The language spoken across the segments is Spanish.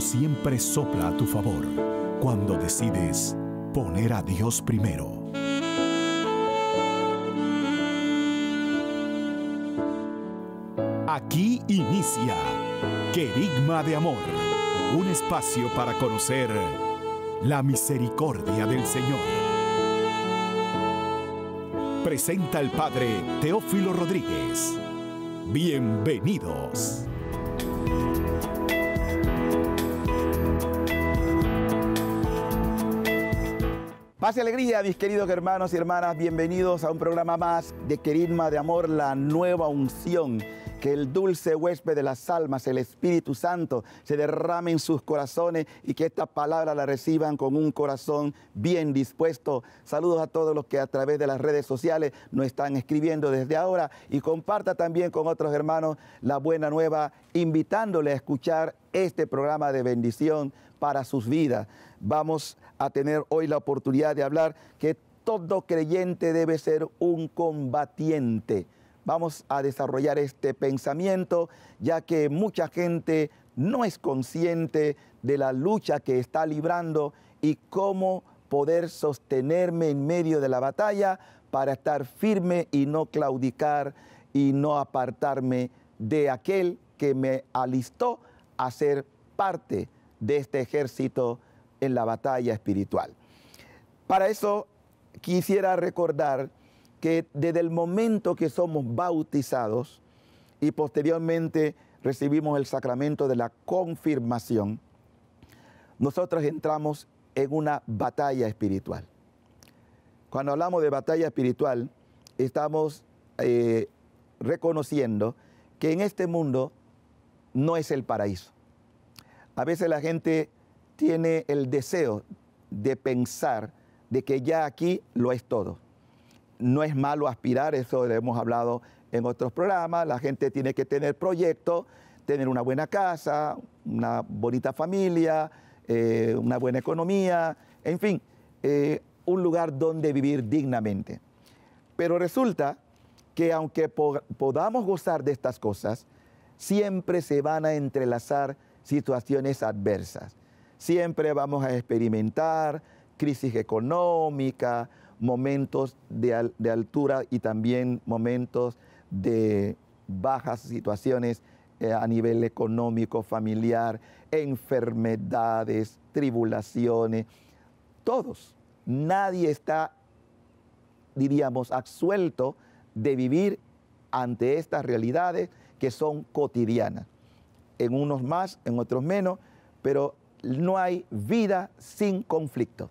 siempre sopla a tu favor cuando decides poner a Dios primero. Aquí inicia Querigma de Amor, un espacio para conocer la misericordia del Señor. Presenta el Padre Teófilo Rodríguez. Bienvenidos. Paz y alegría, mis queridos hermanos y hermanas. Bienvenidos a un programa más de Querigma de Amor, la nueva unción. Que el dulce huésped de las almas, el Espíritu Santo, se derrame en sus corazones y que esta palabra la reciban con un corazón bien dispuesto. Saludos a todos los que a través de las redes sociales nos están escribiendo desde ahora y comparta también con otros hermanos la buena nueva, invitándole a escuchar este programa de bendición para sus vidas. Vamos a tener hoy la oportunidad de hablar que todo creyente debe ser un combatiente. Vamos a desarrollar este pensamiento ya que mucha gente no es consciente de la lucha que está librando y cómo poder sostenerme en medio de la batalla para estar firme y no claudicar y no apartarme de aquel que me alistó a ser parte de este ejército en la batalla espiritual. Para eso quisiera recordar que desde el momento que somos bautizados y posteriormente recibimos el sacramento de la confirmación, nosotros entramos en una batalla espiritual. Cuando hablamos de batalla espiritual, estamos eh, reconociendo que en este mundo no es el paraíso. A veces la gente tiene el deseo de pensar de que ya aquí lo es todo. No es malo aspirar, eso lo hemos hablado en otros programas, la gente tiene que tener proyectos, tener una buena casa, una bonita familia, eh, una buena economía, en fin, eh, un lugar donde vivir dignamente. Pero resulta que aunque podamos gozar de estas cosas, siempre se van a entrelazar situaciones adversas. Siempre vamos a experimentar crisis económica, momentos de, altura y también momentos de bajas situaciones eh, a nivel económico, familiar, enfermedades, tribulaciones, todos. Nadie está, diríamos, absuelto de vivir ante estas realidades que son cotidianas en unos más, en otros menos, pero no hay vida sin conflicto,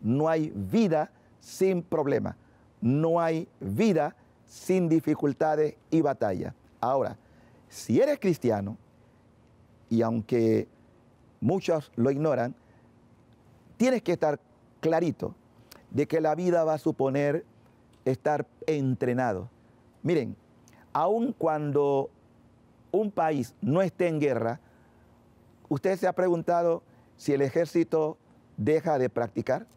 no hay vida sin problema, no hay vida sin dificultades y batallas. Ahora, si eres cristiano, y aunque muchos lo ignoran, tienes que estar clarito de que la vida va a suponer estar entrenado. Miren, aun cuando un país no esté en guerra, ¿usted se ha preguntado si el ejército deja de practicar?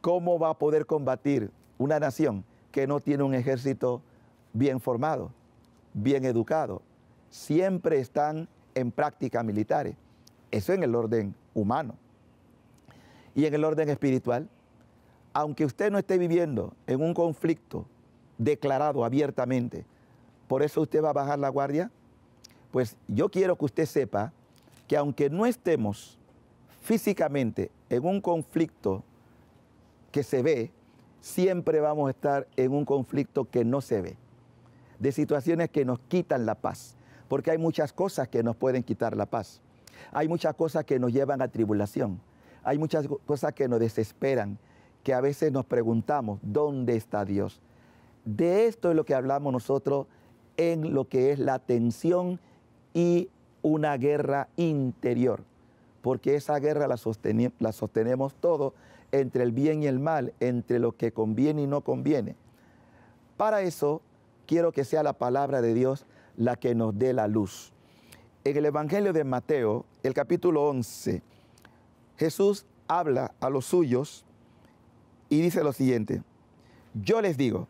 ¿Cómo va a poder combatir una nación que no tiene un ejército bien formado, bien educado? Siempre están en prácticas militares. Eso en el orden humano. Y en el orden espiritual, aunque usted no esté viviendo en un conflicto declarado abiertamente, por eso usted va a bajar la guardia. Pues yo quiero que usted sepa que aunque no estemos físicamente en un conflicto que se ve, siempre vamos a estar en un conflicto que no se ve, de situaciones que nos quitan la paz, porque hay muchas cosas que nos pueden quitar la paz, hay muchas cosas que nos llevan a tribulación, hay muchas cosas que nos desesperan, que a veces nos preguntamos, ¿dónde está Dios? De esto es lo que hablamos nosotros en lo que es la tensión y una guerra interior, porque esa guerra la, la sostenemos todo entre el bien y el mal, entre lo que conviene y no conviene. Para eso quiero que sea la palabra de Dios la que nos dé la luz. En el Evangelio de Mateo, el capítulo 11, Jesús habla a los suyos y dice lo siguiente, yo les digo,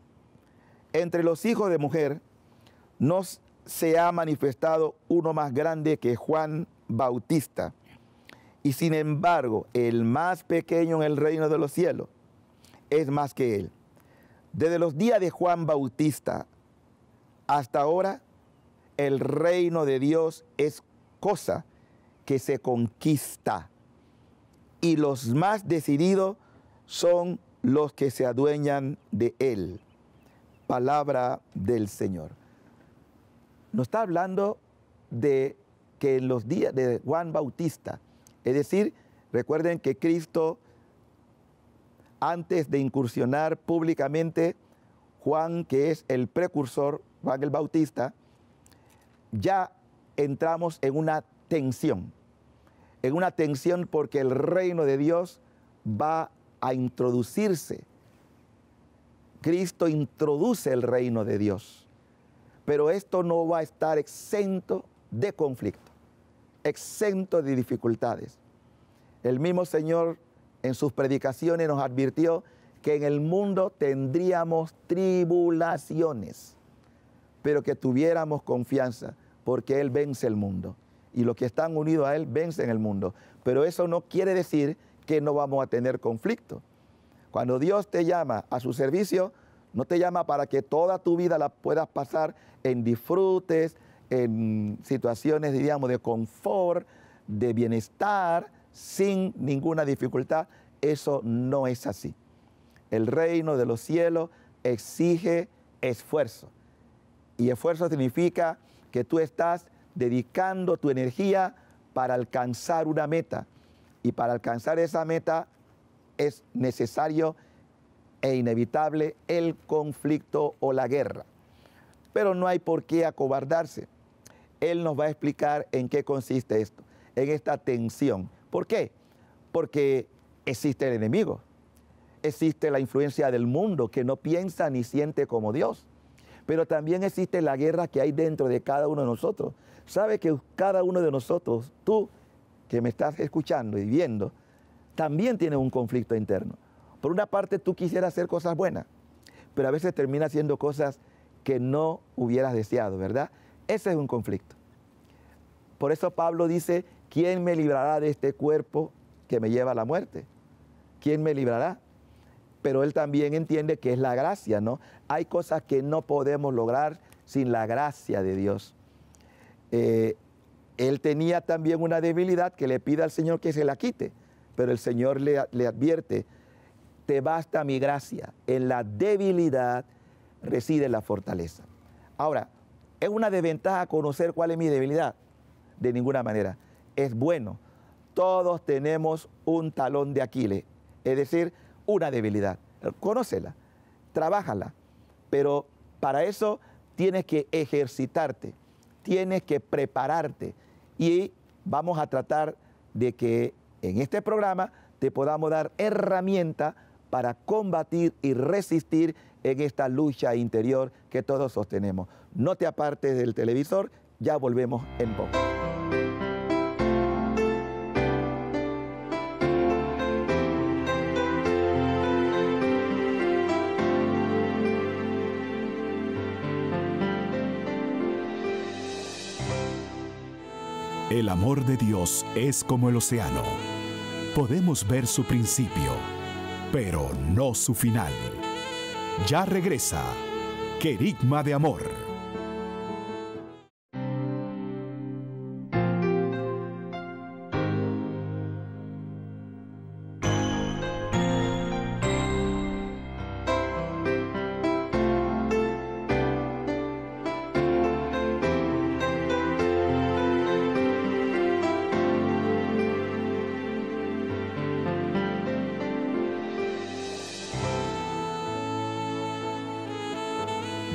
entre los hijos de mujer, no se ha manifestado uno más grande que Juan Bautista. Y sin embargo, el más pequeño en el reino de los cielos es más que él. Desde los días de Juan Bautista hasta ahora, el reino de Dios es cosa que se conquista. Y los más decididos son los que se adueñan de él. Palabra del Señor. Nos está hablando de que en los días de Juan Bautista, es decir, recuerden que Cristo, antes de incursionar públicamente, Juan, que es el precursor, Juan el Bautista, ya entramos en una tensión, en una tensión porque el reino de Dios va a introducirse. Cristo introduce el reino de Dios, pero esto no va a estar exento de conflicto, exento de dificultades. El mismo Señor en sus predicaciones nos advirtió que en el mundo tendríamos tribulaciones, pero que tuviéramos confianza, porque Él vence el mundo. Y los que están unidos a Él vencen el mundo. Pero eso no quiere decir que no vamos a tener conflicto. Cuando Dios te llama a su servicio, no te llama para que toda tu vida la puedas pasar en disfrutes, en situaciones, diríamos, de confort, de bienestar, sin ninguna dificultad. Eso no es así. El reino de los cielos exige esfuerzo. Y esfuerzo significa que tú estás dedicando tu energía para alcanzar una meta. Y para alcanzar esa meta es necesario e inevitable el conflicto o la guerra. Pero no hay por qué acobardarse. Él nos va a explicar en qué consiste esto, en esta tensión. ¿Por qué? Porque existe el enemigo, existe la influencia del mundo que no piensa ni siente como Dios, pero también existe la guerra que hay dentro de cada uno de nosotros. Sabe que cada uno de nosotros, tú que me estás escuchando y viendo, también tiene un conflicto interno. Por una parte, tú quisieras hacer cosas buenas, pero a veces termina haciendo cosas que no hubieras deseado, ¿verdad? Ese es un conflicto. Por eso Pablo dice, ¿quién me librará de este cuerpo que me lleva a la muerte? ¿Quién me librará? Pero él también entiende que es la gracia, ¿no? Hay cosas que no podemos lograr sin la gracia de Dios. Eh, él tenía también una debilidad que le pide al Señor que se la quite, pero el Señor le, le advierte, te basta mi gracia, en la debilidad reside la fortaleza. Ahora, ¿es una desventaja conocer cuál es mi debilidad? De ninguna manera. Es bueno. Todos tenemos un talón de Aquiles, es decir, una debilidad. Conócela, trabájala, pero para eso tienes que ejercitarte, tienes que prepararte, y vamos a tratar de que en este programa te podamos dar herramientas para combatir y resistir en esta lucha interior que todos sostenemos. No te apartes del televisor, ya volvemos en poco. El amor de Dios es como el océano. Podemos ver su principio, pero no su final. Ya regresa. Querigma de Amor.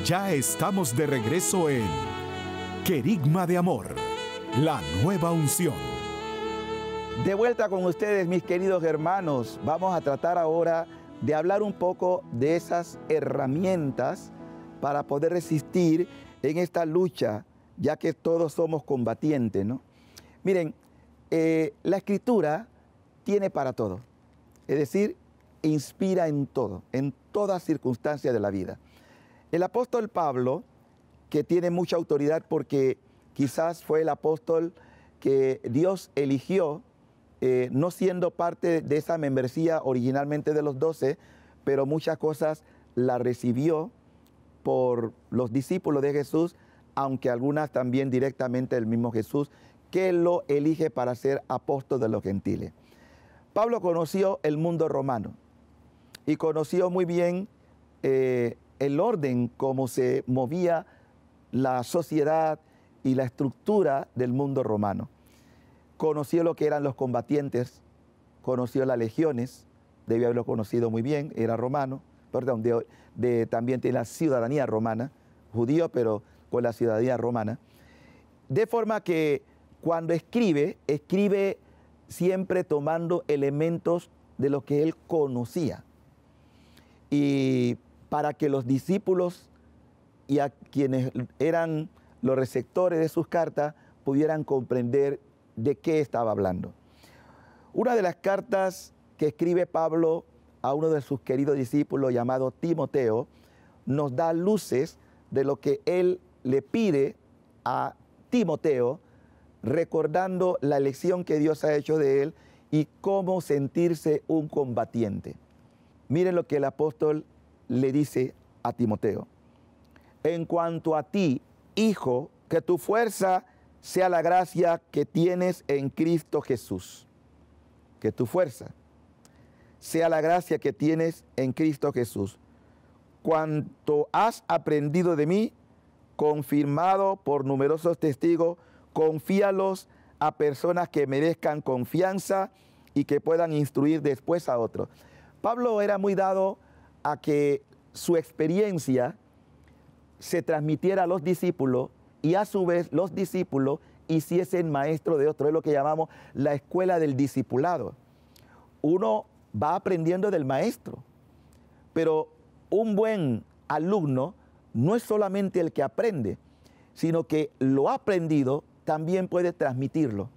Ya estamos de regreso en Querigma de Amor, la nueva unción. De vuelta con ustedes, mis queridos hermanos, vamos a tratar ahora de hablar un poco de esas herramientas para poder resistir en esta lucha, ya que todos somos combatientes, ¿no? Miren, eh, la escritura tiene para todo, es decir, inspira en todo, en todas circunstancias de la vida. El apóstol Pablo, que tiene mucha autoridad porque quizás fue el apóstol que Dios eligió, eh, no siendo parte de esa membresía originalmente de los doce, pero muchas cosas la recibió por los discípulos de Jesús, aunque algunas también directamente del mismo Jesús, que lo elige para ser apóstol de los gentiles. Pablo conoció el mundo romano y conoció muy bien eh, el orden, cómo se movía la sociedad y la estructura del mundo romano. Conoció lo que eran los combatientes, conoció las legiones, debió haberlo conocido muy bien, era romano, perdón, también tiene la ciudadanía romana, judío, pero con la ciudadanía romana. De forma que cuando escribe, escribe siempre tomando elementos de lo que él conocía. Y para que los discípulos y a quienes eran los receptores de sus cartas pudieran comprender de qué estaba hablando. Una de las cartas que escribe Pablo a uno de sus queridos discípulos llamado Timoteo nos da luces de lo que él le pide a Timoteo, recordando la elección que Dios ha hecho de él y cómo sentirse un combatiente. Miren lo que el apóstol le dice a Timoteo. En cuanto a ti, hijo, que tu fuerza sea la gracia que tienes en Cristo Jesús. Que tu fuerza sea la gracia que tienes en Cristo Jesús. Cuanto has aprendido de mí, confirmado por numerosos testigos, confíalos a personas que merezcan confianza y que puedan instruir después a otros. Pablo era muy dado a que su experiencia se transmitiera a los discípulos y a su vez los discípulos hiciesen maestro de otro. Es lo que llamamos la escuela del discipulado. Uno va aprendiendo del maestro, pero un buen alumno no es solamente el que aprende, sino que lo aprendido también puede transmitirlo.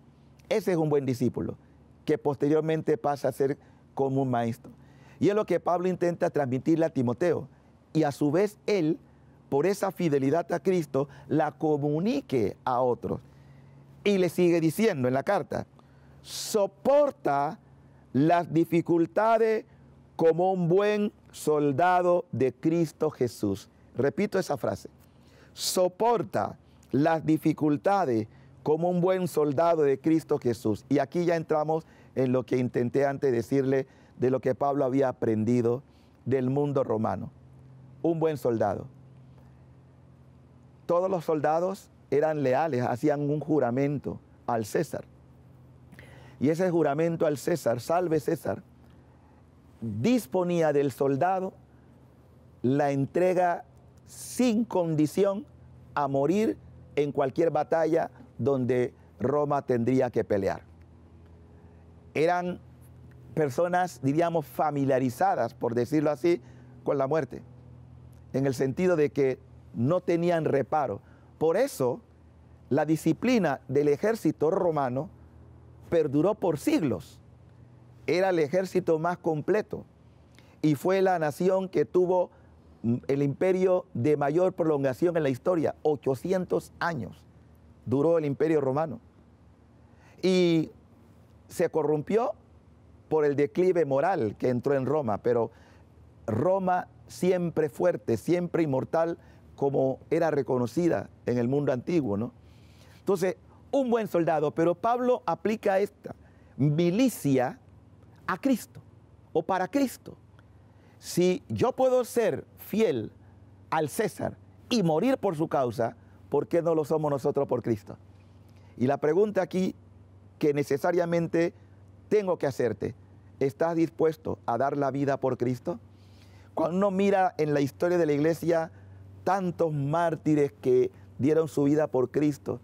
Ese es un buen discípulo, que posteriormente pasa a ser como un maestro. Y es lo que Pablo intenta transmitirle a Timoteo. Y a su vez él, por esa fidelidad a Cristo, la comunique a otros. Y le sigue diciendo en la carta, soporta las dificultades como un buen soldado de Cristo Jesús. Repito esa frase. Soporta las dificultades como un buen soldado de Cristo Jesús. Y aquí ya entramos en lo que intenté antes decirle de lo que Pablo había aprendido del mundo romano. Un buen soldado. Todos los soldados eran leales, hacían un juramento al César. Y ese juramento al César, salve César, disponía del soldado la entrega sin condición a morir en cualquier batalla donde Roma tendría que pelear. Eran personas, diríamos, familiarizadas, por decirlo así, con la muerte, en el sentido de que no tenían reparo. Por eso, la disciplina del ejército romano perduró por siglos. Era el ejército más completo y fue la nación que tuvo mm, el imperio de mayor prolongación en la historia, 800 años duró el imperio romano. Y se corrompió por el declive moral que entró en Roma, pero Roma siempre fuerte, siempre inmortal, como era reconocida en el mundo antiguo, ¿no? Entonces, un buen soldado, pero Pablo aplica esta milicia a Cristo o para Cristo. Si yo puedo ser fiel al César y morir por su causa, ¿por qué no lo somos nosotros por Cristo? Y la pregunta aquí que necesariamente tengo que hacerte. ¿Estás dispuesto a dar la vida por Cristo? Cuando uno mira en la historia de la iglesia tantos mártires que dieron su vida por Cristo,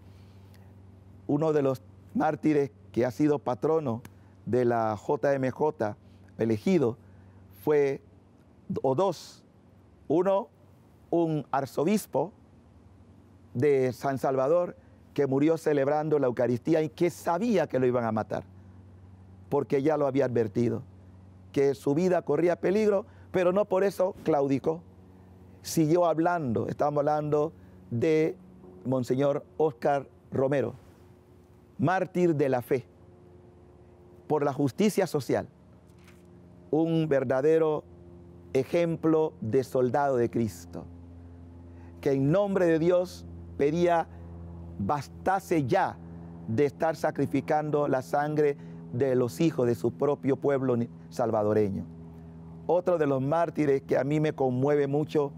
uno de los mártires que ha sido patrono de la JMJ elegido fue, o dos, uno, un arzobispo de San Salvador que murió celebrando la Eucaristía y que sabía que lo iban a matar porque ya lo había advertido, que su vida corría peligro, pero no por eso claudicó. Siguió hablando, estamos hablando de Monseñor Oscar Romero, mártir de la fe, por la justicia social, un verdadero ejemplo de soldado de Cristo, que en nombre de Dios pedía bastase ya de estar sacrificando la sangre de los hijos de su propio pueblo salvadoreño. Otro de los mártires que a mí me conmueve mucho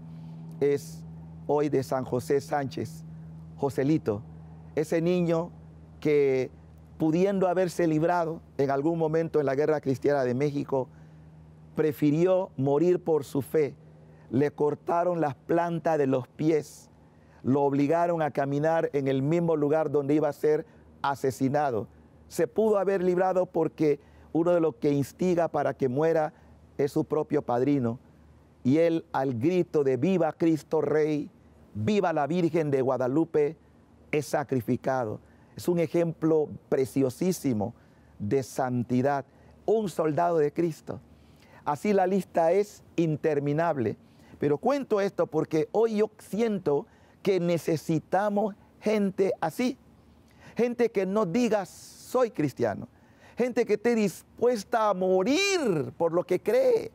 es hoy de San José Sánchez, Joselito, ese niño que pudiendo haberse librado en algún momento en la guerra cristiana de México, prefirió morir por su fe. Le cortaron las plantas de los pies, lo obligaron a caminar en el mismo lugar donde iba a ser asesinado. Se pudo haber librado porque uno de los que instiga para que muera es su propio padrino. Y él al grito de viva Cristo Rey, viva la Virgen de Guadalupe, es sacrificado. Es un ejemplo preciosísimo de santidad, un soldado de Cristo. Así la lista es interminable. Pero cuento esto porque hoy yo siento que necesitamos gente así. Gente que no diga soy cristiano. Gente que esté dispuesta a morir por lo que cree.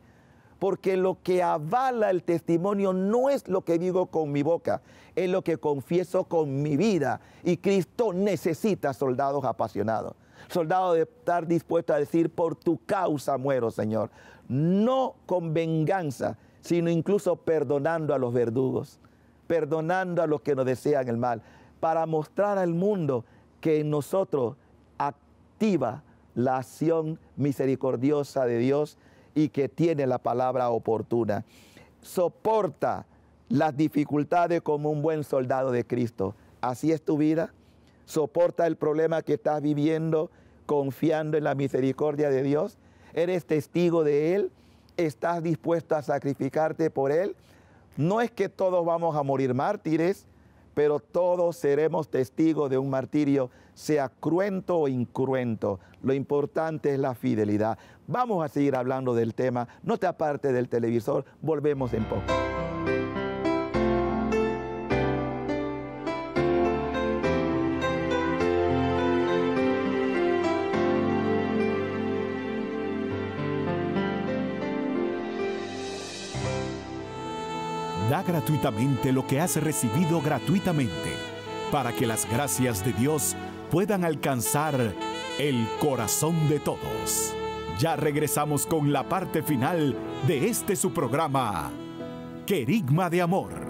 Porque lo que avala el testimonio no es lo que digo con mi boca, es lo que confieso con mi vida. Y Cristo necesita soldados apasionados. Soldados de estar dispuestos a decir, por tu causa muero, Señor. No con venganza, sino incluso perdonando a los verdugos, perdonando a los que nos desean el mal, para mostrar al mundo que en nosotros activa la acción misericordiosa de Dios y que tiene la palabra oportuna. Soporta las dificultades como un buen soldado de Cristo. Así es tu vida. Soporta el problema que estás viviendo confiando en la misericordia de Dios. Eres testigo de Él. Estás dispuesto a sacrificarte por Él. No es que todos vamos a morir mártires, pero todos seremos testigos de un martirio, sea cruento o incruento. Lo importante es la fidelidad. Vamos a seguir hablando del tema. No te aparte del televisor, volvemos en poco. Da gratuitamente lo que has recibido gratuitamente, para que las gracias de Dios puedan alcanzar el corazón de todos. Ya regresamos con la parte final de este su programa, Querigma de Amor.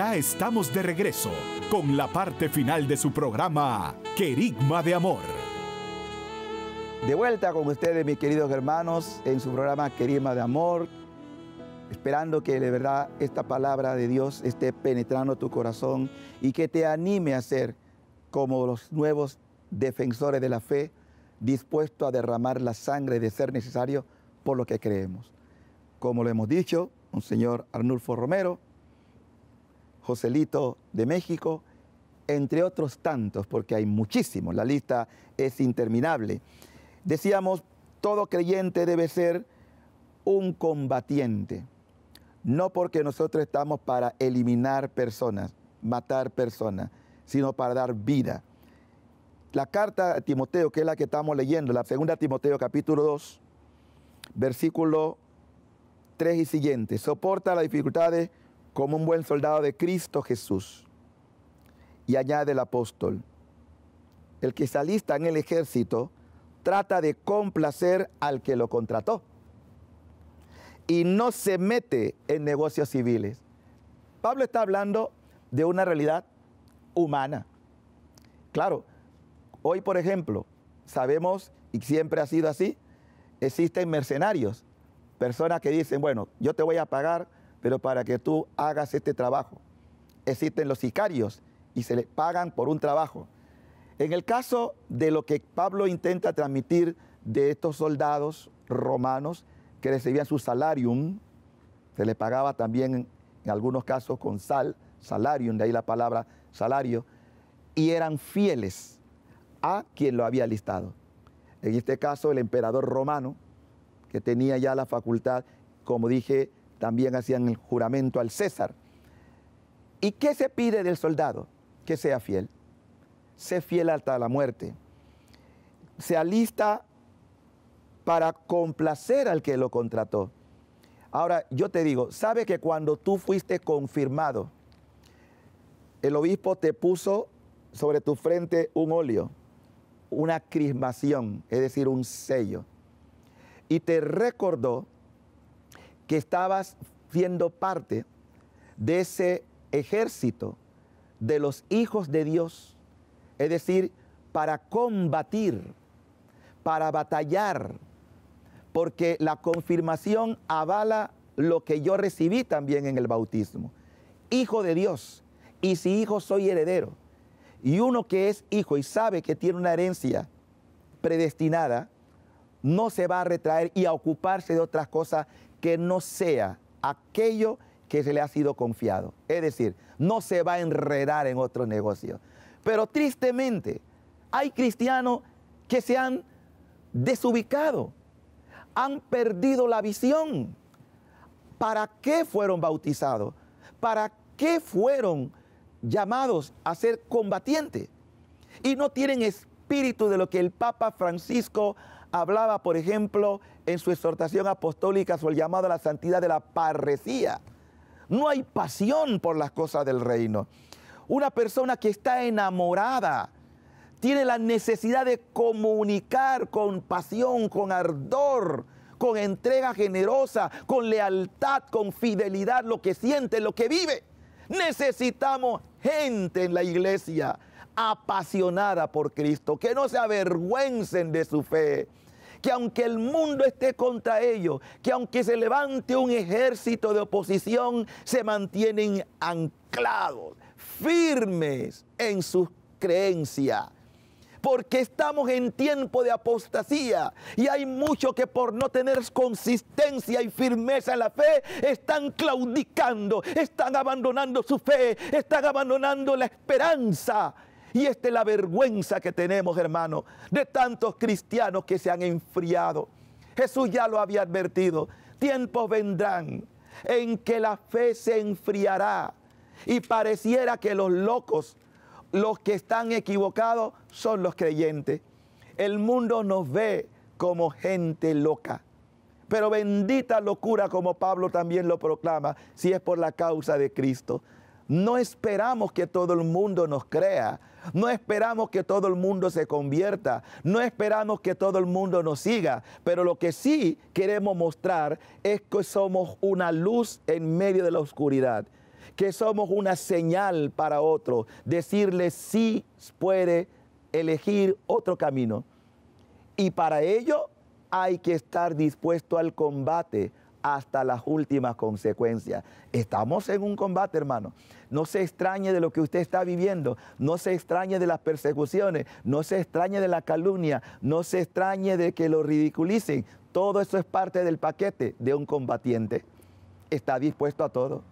Ya estamos de regreso con la parte final de su programa, Querigma de Amor. De vuelta con ustedes, mis queridos hermanos, en su programa Querigma de Amor, esperando que de verdad esta palabra de Dios esté penetrando tu corazón y que te anime a ser como los nuevos defensores de la fe, dispuestos a derramar la sangre de ser necesario por lo que creemos. Como lo hemos dicho, un señor Arnulfo Romero, Joselito de México, entre otros tantos, porque hay muchísimos, la lista es interminable. Decíamos, todo creyente debe ser un combatiente, no porque nosotros estamos para eliminar personas, matar personas, sino para dar vida. La carta a Timoteo, que es la que estamos leyendo, la segunda Timoteo capítulo 2, versículo 3 y siguiente, soporta las dificultades como un buen soldado de Cristo Jesús. Y añade el apóstol, el que se alista en el ejército trata de complacer al que lo contrató y no se mete en negocios civiles. Pablo está hablando de una realidad humana. Claro, hoy por ejemplo, sabemos, y siempre ha sido así, existen mercenarios, personas que dicen, bueno, yo te voy a pagar pero para que tú hagas este trabajo. Existen los sicarios y se les pagan por un trabajo. En el caso de lo que Pablo intenta transmitir de estos soldados romanos que recibían su salarium, se les pagaba también en algunos casos con sal, salarium, de ahí la palabra salario, y eran fieles a quien lo había listado. En este caso, el emperador romano, que tenía ya la facultad, como dije, también hacían el juramento al César. ¿Y qué se pide del soldado? Que sea fiel. Sé fiel hasta la muerte. Se alista para complacer al que lo contrató. Ahora, yo te digo, ¿sabe que cuando tú fuiste confirmado, el obispo te puso sobre tu frente un óleo, una crismación, es decir, un sello, y te recordó que estabas siendo parte de ese ejército de los hijos de Dios, es decir, para combatir, para batallar, porque la confirmación avala lo que yo recibí también en el bautismo. Hijo de Dios, y si hijo soy heredero. Y uno que es hijo y sabe que tiene una herencia predestinada, no se va a retraer y a ocuparse de otras cosas que no sea aquello que se le ha sido confiado. Es decir, no se va a enredar en otro negocio. Pero tristemente, hay cristianos que se han desubicado, han perdido la visión. ¿Para qué fueron bautizados? ¿Para qué fueron llamados a ser combatientes? Y no tienen espíritu de lo que el Papa Francisco hablaba, por ejemplo, en su exhortación apostólica sobre el llamado a la santidad de la parresía. No hay pasión por las cosas del reino. Una persona que está enamorada tiene la necesidad de comunicar con pasión, con ardor, con entrega generosa, con lealtad, con fidelidad lo que siente, lo que vive. Necesitamos gente en la iglesia apasionada por Cristo, que no se avergüencen de su fe, que aunque el mundo esté contra ellos, que aunque se levante un ejército de oposición, se mantienen anclados, firmes en sus creencias porque estamos en tiempo de apostasía y hay muchos que por no tener consistencia y firmeza en la fe están claudicando, están abandonando su fe, están abandonando la esperanza. Y esta es la vergüenza que tenemos, hermano, de tantos cristianos que se han enfriado. Jesús ya lo había advertido. Tiempos vendrán en que la fe se enfriará y pareciera que los locos los que están equivocados son los creyentes. El mundo nos ve como gente loca. Pero bendita locura como Pablo también lo proclama, si es por la causa de Cristo. No esperamos que todo el mundo nos crea. No esperamos que todo el mundo se convierta. No esperamos que todo el mundo nos siga. Pero lo que sí queremos mostrar es que somos una luz en medio de la oscuridad que somos una señal para otro, decirle si puede elegir otro camino. Y para ello hay que estar dispuesto al combate hasta las últimas consecuencias. Estamos en un combate, hermano. No se extrañe de lo que usted está viviendo, no se extrañe de las persecuciones, no se extrañe de la calumnia, no se extrañe de que lo ridiculicen. Todo eso es parte del paquete de un combatiente. Está dispuesto a todo.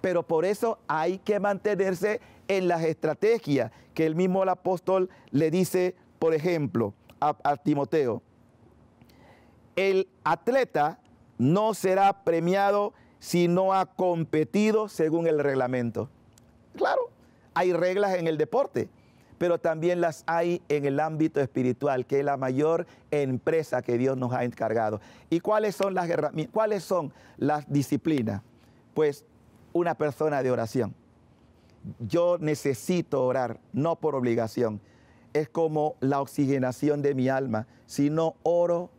Pero por eso hay que mantenerse en las estrategias que el mismo el apóstol le dice, por ejemplo, a, Timoteo. El atleta no será premiado si no ha competido según el reglamento. Claro, hay reglas en el deporte, pero también las hay en el ámbito espiritual, que es la mayor empresa que Dios nos ha encargado. ¿Y cuáles son las, disciplinas? Pues una persona de oración. Yo necesito orar, no por obligación. Es como la oxigenación de mi alma. Si no oro,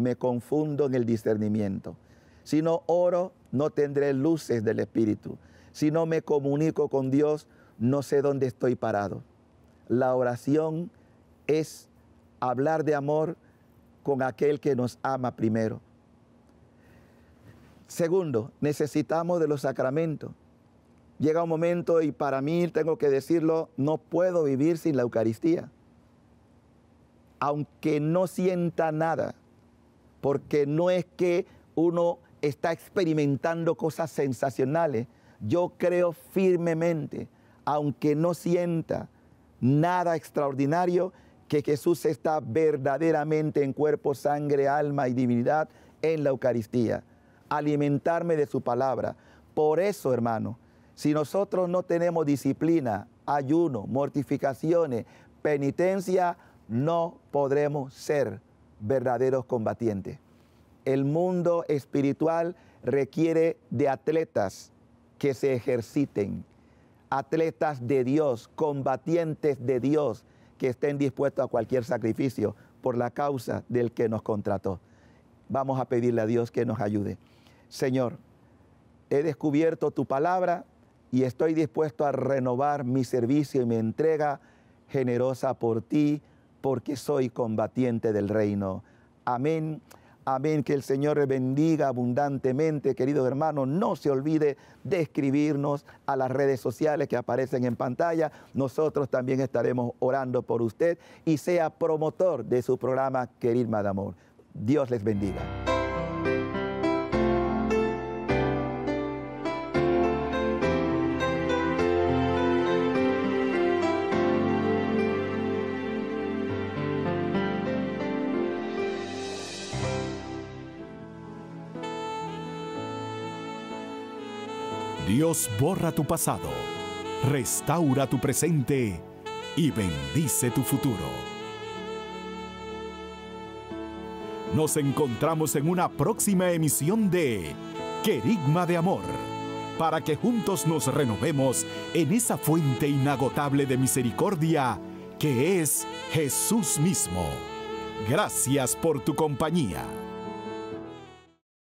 me confundo en el discernimiento. Si no oro, no tendré luces del Espíritu. Si no me comunico con Dios, no sé dónde estoy parado. La oración es hablar de amor con aquel que nos ama primero. Segundo, necesitamos de los sacramentos. Llega un momento y para mí, tengo que decirlo, no puedo vivir sin la Eucaristía. Aunque no sienta nada, porque no es que uno está experimentando cosas sensacionales. Yo creo firmemente, aunque no sienta nada extraordinario, que Jesús está verdaderamente en cuerpo, sangre, alma y divinidad en la Eucaristía. Alimentarme de su palabra. Por eso, hermano, si nosotros no tenemos disciplina, ayuno, mortificaciones, penitencia, no podremos ser verdaderos combatientes. El mundo espiritual requiere de atletas que se ejerciten, atletas de Dios, combatientes de Dios, que estén dispuestos a cualquier sacrificio por la causa del que nos contrató. Vamos a pedirle a Dios que nos ayude. Señor, he descubierto tu palabra y estoy dispuesto a renovar mi servicio y mi entrega generosa por ti, porque soy combatiente del reino. Amén. Amén. Que el Señor bendiga abundantemente, querido hermano. No se olvide de escribirnos a las redes sociales que aparecen en pantalla. Nosotros también estaremos orando por usted y sea promotor de su programa Querirma de Amor. Dios les bendiga. Dios borra tu pasado, restaura tu presente y bendice tu futuro. Nos encontramos en una próxima emisión de Querigma de Amor, para que juntos nos renovemos en esa fuente inagotable de misericordia que es Jesús mismo. Gracias por tu compañía.